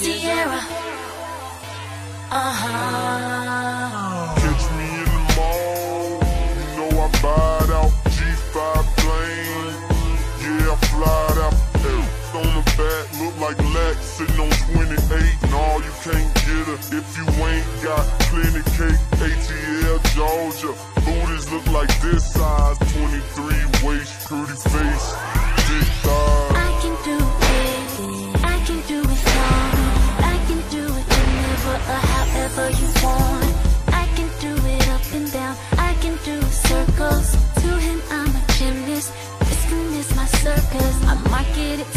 Ciara. Uh huh. Catch me in the mall. You know I buy it out. G5 plane. Yeah, I fly out. Hey, on the back, look like Lex sitting on 28. No, you can't get her if you ain't got plenty cake. ATL Georgia. Booties look like this size. 23 waist, pretty face, big thighs. do circles. To him, I'm a gymnast. Risking is my circus. I might get it